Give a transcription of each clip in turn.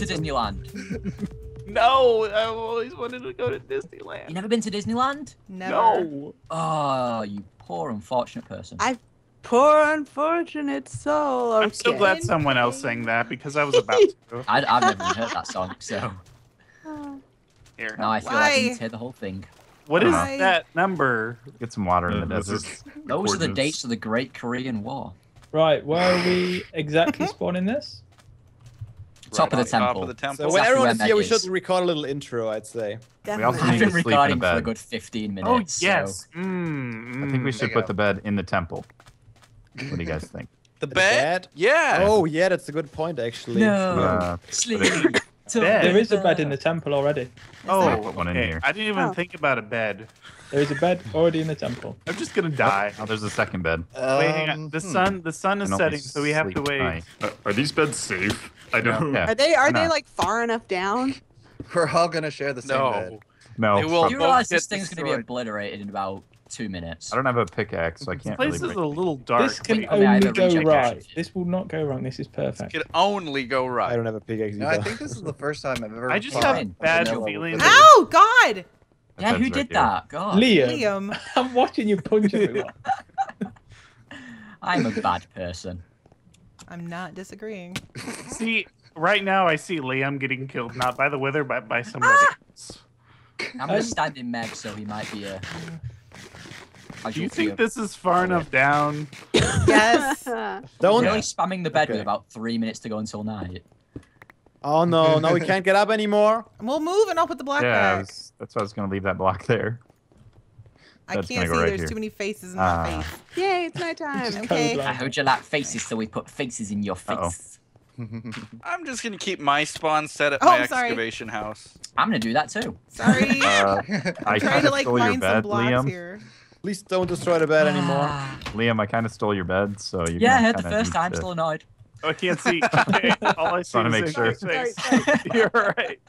to get some- Disneyland? No, I've always wanted to go to Disneyland. You never been to Disneyland? Never. No. Oh, you poor unfortunate person. I- Poor unfortunate soul. Okay. I'm so glad someone else sang that because I was about to. I, have never even heard that song, so Here. now I feel like I need Why? to hear the whole thing. What is Why? that number? Get some water in the Uh, desert. is Those are the dates of the Great Korean War. Right, where are we exactly spawning this? Top of the on top temple. of the temple. So Exactly when everyone where is Meg here, we should record a little intro, I'd say. We also I've need been to sleep in recording a for a good 15 Oh minutes. so- yes. Mm, I think we mm. should put go. the bed in the temple. What do you guys think? The The bed? bed? Yeah. Oh, yeah, that's a good point, actually. No. Uh, Sleep. Bed. There is a bed in the temple already. Oh, put one in okay. here. I didn't even Oh. think about a bed. There is a bed already in the temple. I'm just gonna die. Oh, there's a second bed. wait, hang on. Um, The hmm. sun, the sun is Can only setting, so we have to sleep wait. tonight. Uh, are these beds safe? I don't. Yeah. Are they are No. they like far enough down? We're all gonna share the same No. bed. No, They will- Do you both realize get this thing's going to be destroyed. obliterated in about two minutes? I don't have a pickaxe, so I can't This place really is break. a little dark. This can Wait, I mean, only go right. action. This will not go wrong. This is It perfect. can only go right. I don't have a pickaxe No. I think this is the first time I've ever. I just have bad feelings. Ow, God! yeah, who did right here. that? God. Liam, Liam. I'm watching you punch everyone. I'm a bad person. I'm not disagreeing. See, right now I see Liam getting killed not by the wither, but by somebody Ah! else. I'm going to stand in Meg, so he might be a. Do you think this is far enough down? Yes. Don't. Really spamming the bed with about three minutes to go until night. Oh no, no, we can't get up anymore. we'll move and I'll put the black Yeah, I back. that's why I was gonna leave that block there. I that's can't see. go right There's here. too many faces in Ah. my face. Yay, it's nighttime. time. Okay. I heard you like faces, so we put faces in your Uh-oh. face. I'm just gonna keep my spawn set at Oh, my sorry. excavation house. I'm going to do that too. Sorry. Uh, I I'm trying kind to like find some blocks Liam. here. Please don't destroy the bed anymore. Ah. Liam, I kind of stole your bed, so you. Yeah, I heard the first time, still annoyed. Oh, I can't see. Okay, All I see Wanna is make his sure. face. You're right.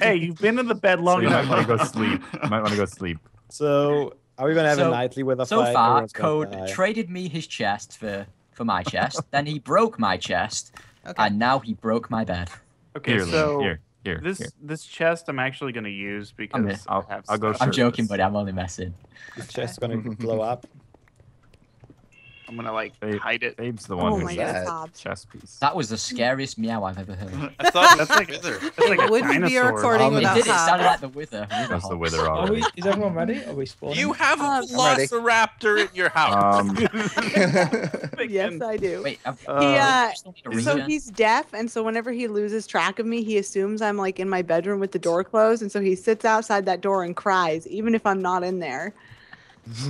Hey, you've been in the bed So long you might enough. want to go sleep. You might want to go sleep. So, are we gonna have So- a nightly with a So fight? far, Kohd traded me his chest for, for my chest. then he broke my chest, Okay. and now he broke my bed. Okay, Here, Liam. so here, here. this here. this chest I'm actually gonna use because gonna- I I'll- have I'll go stuff. I'm Sure. joking, buddy. I'm only messing. This chest's gonna blow up. I'm gonna like Babe. hide it. Babe's the one Oh who's my that? god, chess piece. That was the scariest meow I've ever heard. I thought That's that's like like wither. That's like a Wouldn't be a dinosaur. recording Um, it without did. It sounded like the wither. That's the wither Are already. we? Is everyone ready? Are we spawning? You have a Um, velociraptor in your house. Um, Yes, I do. Wait, I've, he, Uh, uh, still need a so he's deaf, and so whenever he loses track of me, he assumes I'm like in my bedroom with the door closed, and so he sits outside that door and cries, even if I'm not in there.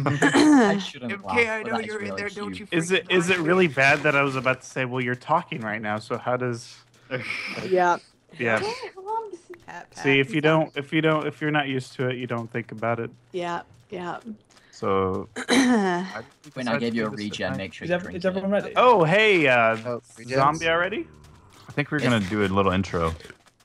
I shouldn't laugh, I know you're in really there. Don't you? Is it is it really bad that I was about to say? Well, you're talking right now, so how does? yeah. Yeah. Pat, pat. See, if you don't, if you don't, if you're not used to it, you don't think about it. Yeah. Yeah. so yeah. When I gave you a regen, tonight. make sure Is, you drink is everyone it. ready? Oh, hey, uh, Oh, zombie already? I think we're gonna do a little intro.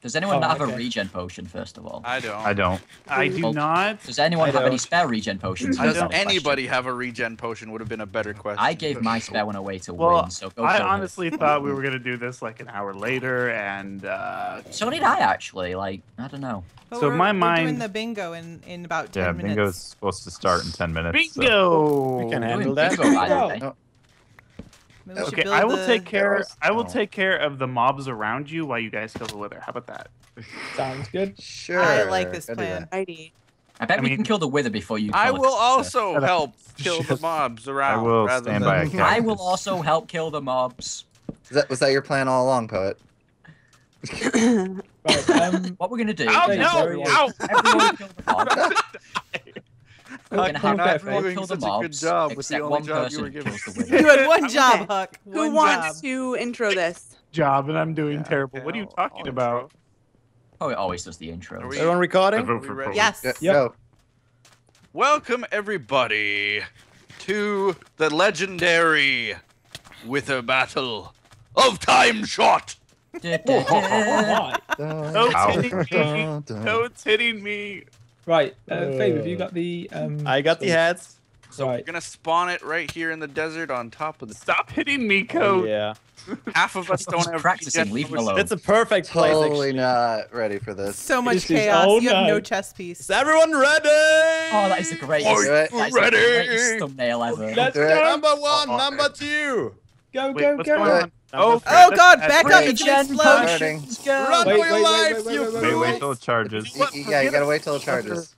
Does anyone Oh, not have okay. a regen potion, first of all? I don't. I don't. I do Well, not. Does anyone I have any don't. spare regen potions? Does That's not a question. anybody have a regen potion? Would have been a better question. I gave my spare one away to Well, win, so go I for it. honestly thought we were gonna do this like an hour later, and uh, So did I actually. Like, I don't know. But so we're, my we're mind- doing the bingo in, in about 10 Yeah, minutes. bingo's supposed to start in ten minutes. so- bingo. We can handle that. bingo, by the Bingo. way. No. Maybe we Okay, build I will take care. I will Oh. take care of the mobs around you while you guys kill the wither. How about that? Sounds good. Sure. I like this I'll plan. that. I bet I we can kill the wither before you. I will it. also Shut help kill the Shut- mobs around. I will rather stand than... by a. I will also help kill the mobs. Is that, was that your plan all along, poet? Right. Um, What we're gonna do? Ow, Thanks, is no! everyone. Ow! Everyone kill the mobs. We're gonna have not everyone doing kill the such a good mobs, job with the except only one job you were person given. kills the wither. You had one Okay. job, Huck. Who One wants job. to intro this? Job, and I'm doing Yeah, terrible. okay, what are you I'll- talking I'll about? Oh, it always does the intro. Are we- Everyone I recording? vote for We ready? Yes. Yeah, Yep. go. Welcome everybody to the legendary Wither Battle of Time Shot. Toad's hitting me. Toad's hitting me. Right, uh, Fabe, have you got the? Um, I got the so- hats. So we're gonna spawn it right here in the desert on top of the. Stop hitting me, Oh, yeah. Half of us don't He's have practicing, leave him alone. It's a perfect place. Totally actually. not ready for this. So much This is- chaos. oh, you have no no. chess piece. Is everyone ready? Oh, that is the greatest. do it. that is the greatest thumbnail ever. Let's go. Number one, Oh, number two. Go, Wait, go, go. Oh, going on? Number Oh, three. Oh god, back up! It's gonna explode. Starting. potions, go. Run Wait, for your wait, lives, wait, you wait, wait, Wait, fools. wait till it charges. Y- y- yeah, you gotta wait till it charges.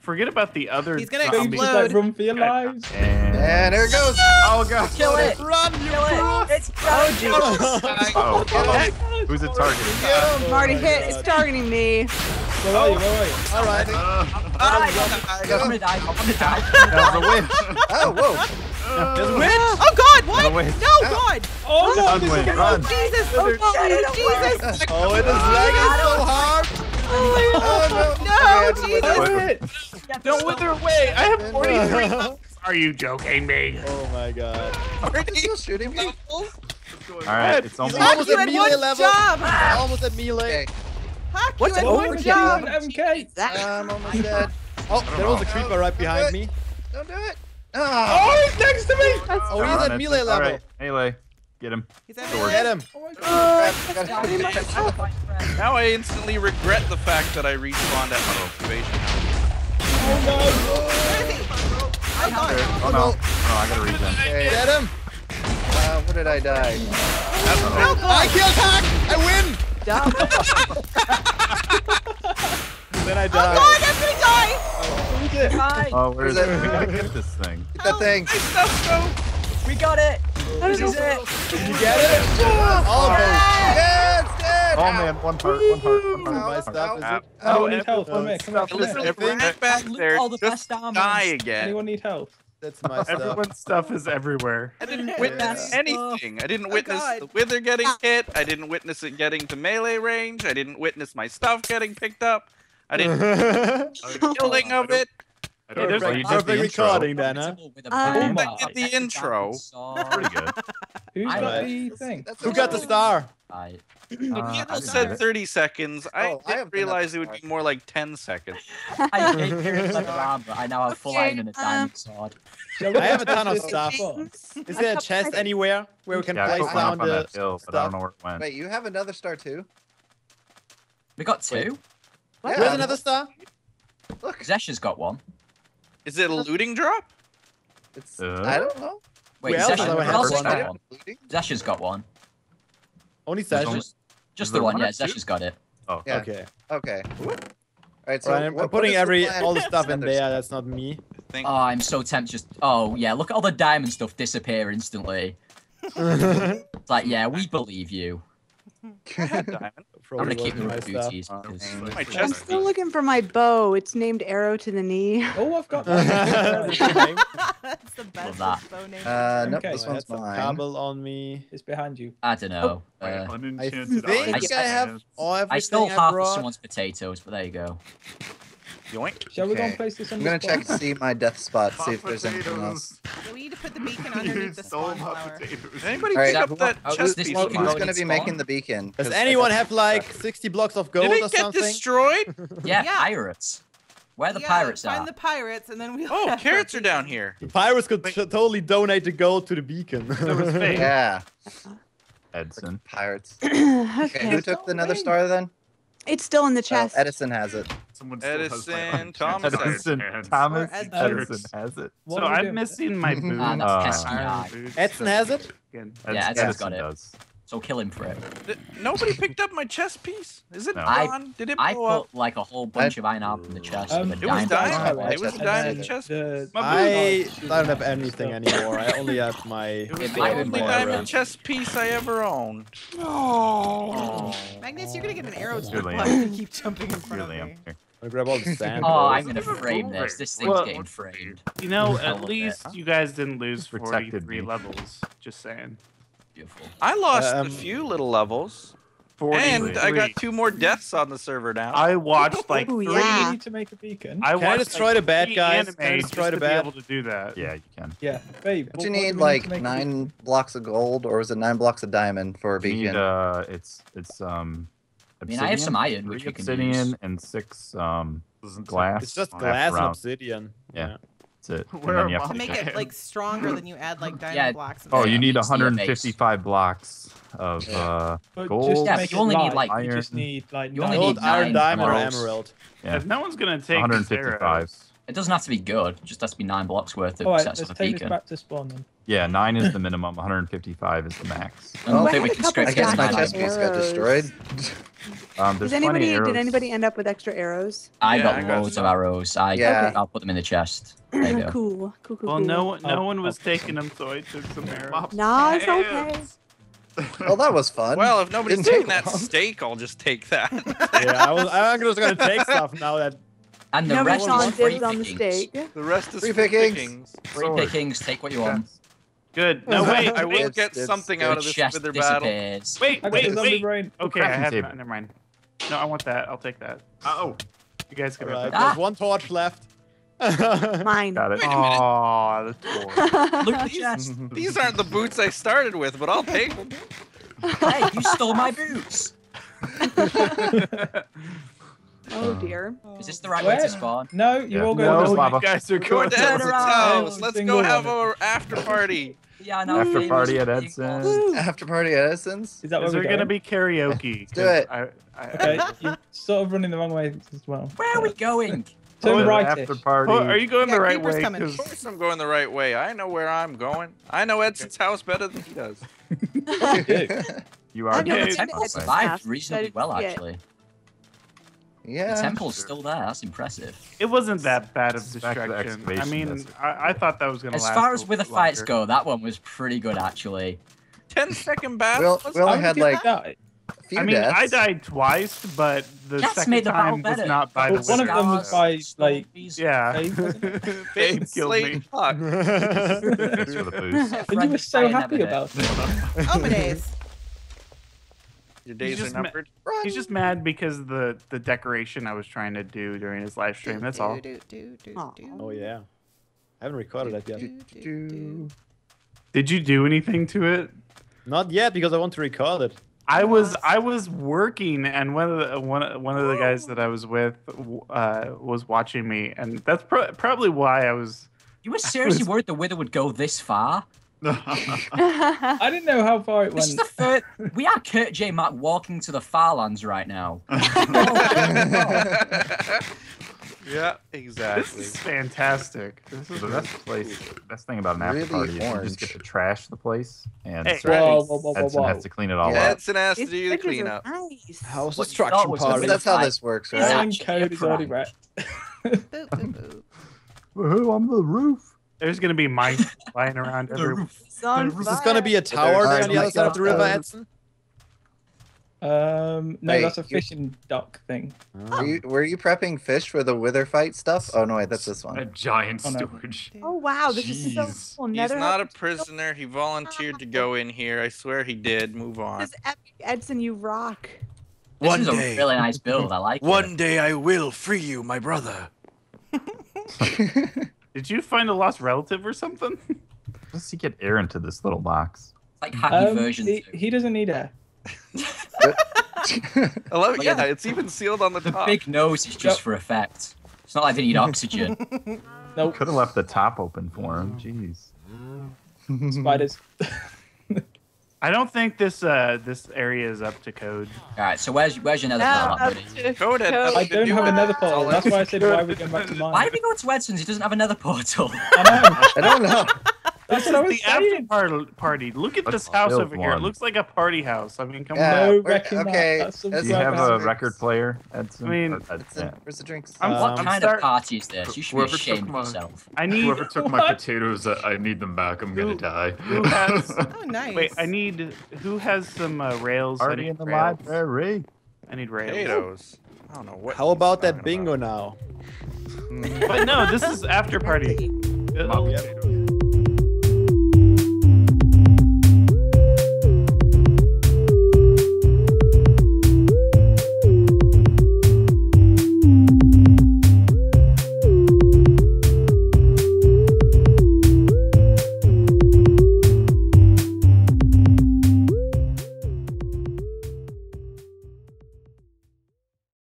Forget about the other. He's gonna zombies. just like explode. run for your lives. And, And here it goes. oh god. Kill it. Run, you Kill it. It's oh, Jesus. Oh, oh, oh. who's it targeting? I'm already hit. It's targeting me. Where are you? Where are you? All right. I'm gonna die. I'm gonna die. There's a win. Oh, whoa. There's win. Oh god, what? Run away. No, god! Oh no! Run, this is run. Jesus! Oh, Jesus! Oh, it is oh, lagging so hard. Oh, oh, no. No, Okay, Jesus! That's it. Don't wither away. I have 43 levels. Are you joking me? Oh my god. Are you still shooting me? All right, it's He's almost. almost you at had melee one level. job. Almost at melee. Okay, Huck, What's you had it- one Oh, job! MK. I'm almost dead. Oh, there was a creeper right behind me. Don't do it. Oh, Oh, he's next to me. Oh, he's Darn at melee level. right, melee. Get him. He's at Sword. Get him. Oh my god. God. Now I instantly regret the fact that I respawned at my activation. Oh no. Where is he? Oh god. Oh no. Oh, I gotta regen. Okay, Get him. uh, where did I die? Oh I god. killed Hack. I win. Then I Oh god, die! Who's it? Fine. Oh, where is Where's it? it? We gotta get this thing. Get that thing. My stuff go. We got it. How does This is this it. Did you get it? Almost. Yeah, it's dead. Oh man, one part, one part, one heart. My one stuff heart. is Ow. it? Anyone Oh, need help? Come here. Come here. Come Literally here. Everything- right back Loot there. all the Just best armors. die again. Anyone need help? That's my stuff. Everyone's stuff is everywhere. I didn't witness Yeah. anything. I didn't Oh, witness God. the wither getting hit. I didn't witness it getting to melee range. I didn't witness my stuff getting picked up. I didn't killing of it. I don't- don't Well, you did the intro. recording then, huh? With Um, bomb. Did the intro. Pretty good. Who's I- got the thing? Who got the star? Right. Uh, The I said 30 seconds. I Oh, I didn't have been realize it would be more like 10 seconds. I hate hearing leather armor. I now have full Okay, iron and a diamond um, sword. I have a ton of to stuff. Is there a chest anywhere where we can Yeah, place put one down on the that hill, but I don't know where it went. Wait, you have another star too? We got two. What? Where's another star? Look, Zesha's got one. Is it a looting drop? it's. Uh? I don't know. Wait, Where else Zesha, do I who have else one? has got one? didn't. Zesha's got one. Only There's Just, just the one, one yeah. or two? Zesha's got it. Oh, Yeah. Okay. Okay. All right. So Alright, I'm, what- I'm putting every plan all the stuff in there. That's not me. Oh, I'm so tempted. Just oh yeah, look at all the diamond stuff disappear instantly. It's like yeah, we believe you. I had diamond. I'm gonna keep wasn't the my booties. 'cause- My I'm I'm still looking for my bow. It's named Arrow to the Knee. Oh, I've got That's that. the. That's the best that. bow name. Uh, nope. Okay. This I had one's some mine. cable on me. It's behind you. I don't know. Oh, Uh, I think I- I, have all everything I stole I half of someone's potatoes, but there you go. Yoink. Shall we go and place this on I'm the gonna check to see my death spot. See if there's anything else. So we need to put the beacon underneath the spawn flower. Did anybody All right, pick up that oh, chest piece? Who's gonna be Spawn? making the beacon? Does anyone have like 60 blocks of gold Did or it get destroyed? Yeah, Yeah. pirates. Where the yeah, pirates find at? the pirates, and then we. Oh, carrots are down here. The pirates could t- totally donate the gold to the beacon. That was fake. Yeah, Edson. pirates. Okay, who took the nether star then? It's still in the Oh, chest. Edison has it. Edison, Thomas. Edison, Or Thomas, Edson. Edison has it. What so I'm doing? missing my boots. Ah, that's Uh, pesky Iron eye. boots. Edson has it? Again. Yeah, Edson's got it. does. So kill him for it. Th- Nobody picked up my chest piece. Is it No. I- gone? Did it I blow up? put like a whole bunch of iron armor in the chest. Um, It was diamond diamond. It was And diamond chest. the- My I don't have anything anymore. I only have my. It was If the only diamond uh, chest piece I ever owned. Oh. Magnus, you're gonna get an arrow to the butt if you keep jumping in front Here, of Liam. me. Here. I grab all the sand. Oh. I'm gonna frame this. This thing's Well- getting framed. You know, at least you guys didn't lose 43 me. levels. Just saying. Beautiful. I lost Um, a few little levels, 43. and I got two more deaths on the server now. I watched like Ooh, three. yeah. We need to make a beacon. I Can I watched, destroy like, the bad three guys? anime Can I destroy just the to bad? be able to do that. Yeah, you can. Yeah, babe. Don't you what- what need do we to like nine blocks of gold, or was it nine blocks of diamond for a You need, beacon? uh, it's it's um. I mean, I have some iron, which three we can obsidian use. and six um glass. It's just glass and obsidian. Yeah. That's it. And then you have To to make it like stronger, than you add like diamond Yeah. blocks. Oh, you need It's the base. 155 blocks of uh, But Gold. just Yeah, make you it only need, light, like, you just need like You only nine- need iron, nine diamond, or emerald. yeah, If no one's gonna take 155. arrows, It doesn't have to be good. It just has to be nine blocks worth of All right, sets let's of a take this back to spawn then. Yeah, nine is the minimum. 155 is the max. And. I think we can had a scrape I guess my chest piece got destroyed. Um, there's Does anybody? plenty of Did anybody end up with extra arrows? I Yeah, got I got loads of some. arrows. I Yeah. I'll put them in the chest. There you go. cool, cool, cool. well, no one, no Oh, one was oh, taking them, so I took some arrows. No, it's okay. Well, that was fun. Well, if nobody's Didn't taking take that long. steak, I'll just take that. Yeah, I was. I'm just gonna take stuff now that. And the Nobody rest is free dibs on the pickings. steak. the rest is Free free pickings. pickings. Free Sword. pickings. Take what you want. Good. No, wait, I will It's- get it's something good. out of this chest wither battle. disappears. wait, I got wait, the zombie wait. brain. Okay, I crafting have table. Never mind. No, I want that. I'll take that. Oh, You guys can Alright, have Ah. there's one torch left. Mine. got it. Wait a minute. Oh, the tour. Loot the chest. These aren't the boots I started with, but I'll take them. hey, you stole my boots. oh dear. Is this the right way to spawn? No, you Yeah. all go. No, this it's way. lava. you guys are going to Turn Edson's around. house. Let's go have one. our after party. Yeah, I know. After party at Edson's. After party at Edison's. Is that where Is we're gonna be karaoke? Let's do 'Cause it. I, I, Okay, you're sort of running the wrong way as well. Where are we going? Turn Oh, right. After party. Oh, are you going Yeah, the right way? coming. 'Cause Of course I'm going the right way. I know where I'm going. I know Edson's house better than he does. You are I've Yeah, never the been temple survived reasonably but well, yeah. actually. Yeah. The temple's still there. That's impressive. it wasn't that bad of It's back to the destruction. I mean. I, I thought that was gonna last. As far a as wither little fights go, that one was pretty good, actually. 10 second battle. all- we only How had like die? I mean, I died twice, but the That's second the time was not by Well, the one of them was by, like- Yeah. Dave, wasn't Big killed me. slate puck. Thanks for the boost. And you were so happy about it. Oh, my days. Your days are just ma- He's just mad because the the decoration I was trying to do during his live stream. That's all. Do, do, do, Oh yeah. I haven't recorded that yet. do, do, do. Did you do anything to it? Not yet because I want to record it. I was I was working, and one of the one one of the guys that I was with uh, was watching me, and that's pro- probably why I was. You were seriously was- worried the wither would go this far? I didn't know how far it This went. first. We are Kurt J. Mack walking to the Farlands right now. yeah, exactly. This is fantastic. This is the best place, best thing about an after Really party is you just get to trash the place, and Hey, Sir Whoa, whoa, whoa, whoa, Edson whoa. has to clean it all Yeah. up. Edson has to These do the cleanup. Nice. How's What the you structure thought was a party? That's how this works, right? that- Iron code is already Right. wrecked. Boop, boop, boop. Woohoo, on the roof. There's gonna be mice flying around The everywhere. roof. It's on Is this gonna be a tower there on the other side of the river, a- Edson? Um, no, Hey, that's a you- fishing dock thing. Were you, were you prepping fish for the wither fight stuff? Oh no, wait, that's this one. A one. giant Oh, no. storage. Oh wow, this is so Jeez. cool. He's Nether not a hub is so- prisoner. He volunteered to go in here. I swear he did. Move on. This is epic, Edson. You rock. This One is a day. really nice build. I like it. One day I will free you, my brother. Did you find a lost relative or something? How does he get air into this little box? It's like hacky Um, version. he, he doesn't need air. I love it. Look Yeah, the- it's even sealed on the The top. big nose is just for effect. It's not like they need oxygen. Nope, Could have left the top open for him. Jeez. spiders. I don't think this uh this area is up to code. All right, so where's where's your nether Now portal, up buddy? Code had code. I don't have with another portal. That's why I said why Good. we're going back to mine. Why did we go to Edson's? He doesn't have another portal. I know. I don't know. That's This is the after saying. par- party. Look at Let's this house build over here. It looks like a party house. I mean, come Yeah. on. No we're- wrecking that. okay, That's Do you have bad. a record player, Edson? I mean, Or- Ed- Where's the, yeah. where's the drinks? I'm, Um, what I'm kind start- of party is this? You should be Whoever took ashamed of yourself. I need. Whoever took my potatoes, I I need them back. I'm gonna die. who has- Oh, nice. Wait, I need. Who has some uh, rails? I Party need in the rails. library. I need rails. Potatoes. I don't know what. How about that bingo about. now? But no, this is after party. Oh, yeah.